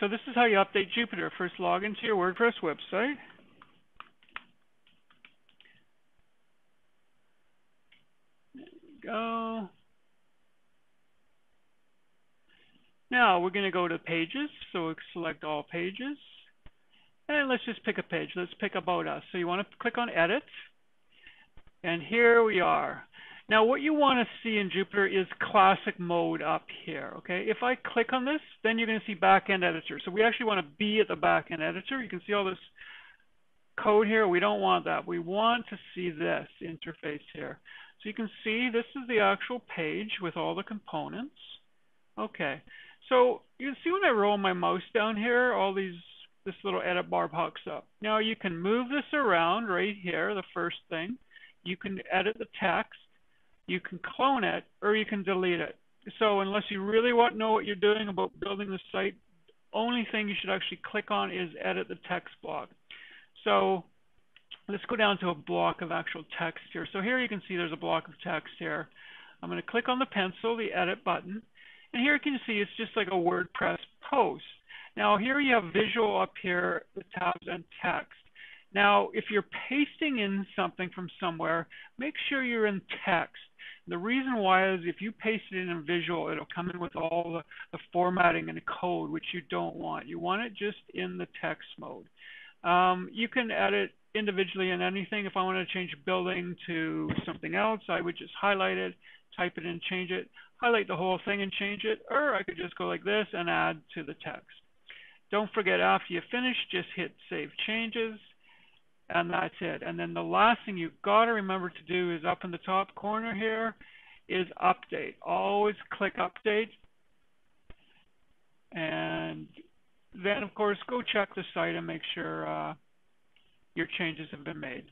So this is how you update Jupiter. First log into your WordPress website. go. Now we're going to go to pages. So we'll select all pages. And let's just pick a page. Let's pick About Us. So you want to click on Edit. And here we are. Now what you want to see in Jupiter is classic mode up here, okay? If I click on this, then you're going to see backend editor. So we actually want to be at the backend editor. You can see all this code here. We don't want that. We want to see this interface here. So you can see this is the actual page with all the components. Okay, so you can see when I roll my mouse down here, all these this little edit bar pops up. Now you can move this around right here, the first thing. You can edit the text you can clone it or you can delete it. So unless you really want to know what you're doing about building the site, only thing you should actually click on is edit the text block. So let's go down to a block of actual text here. So here you can see there's a block of text here. I'm going to click on the pencil, the edit button, and here you can see it's just like a WordPress post. Now here you have visual up here, the tabs and text. Now if you're pasting in something from somewhere, make sure you're in text. The reason why is if you paste it in a visual, it'll come in with all the, the formatting and the code, which you don't want. You want it just in the text mode. Um, you can edit individually in anything. If I want to change building to something else, I would just highlight it, type it in, change it, highlight the whole thing and change it, or I could just go like this and add to the text. Don't forget after you finish, just hit Save Changes and that's it. And then the last thing you've got to remember to do is up in the top corner here is update. Always click update. And then, of course, go check the site and make sure uh, your changes have been made.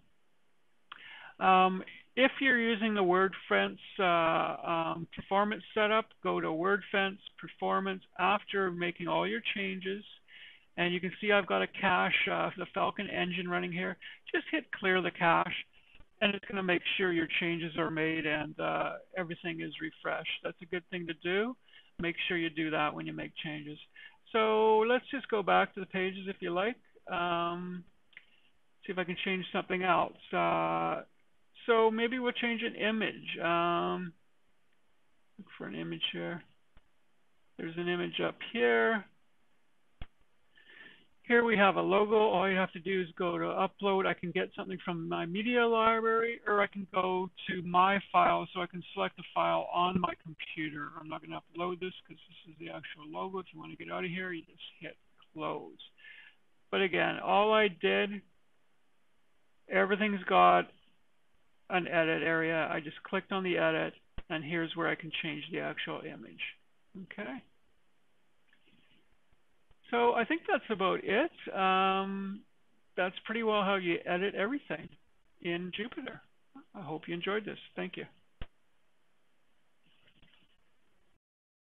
Um, if you're using the WordFence uh, um, performance setup, go to WordFence performance after making all your changes. And you can see I've got a cache, uh, the Falcon engine running here. Just hit clear the cache, and it's going to make sure your changes are made and uh, everything is refreshed. That's a good thing to do. Make sure you do that when you make changes. So let's just go back to the pages if you like. Um, see if I can change something else. Uh, so maybe we'll change an image. Um, look for an image here. There's an image up here. Here we have a logo. All you have to do is go to upload. I can get something from my media library or I can go to my file so I can select the file on my computer. I'm not going to upload this because this is the actual logo. If you want to get out of here, you just hit close. But again, all I did, everything's got an edit area. I just clicked on the edit and here's where I can change the actual image. Okay. So I think that's about it. Um, that's pretty well how you edit everything in Jupiter. I hope you enjoyed this. Thank you.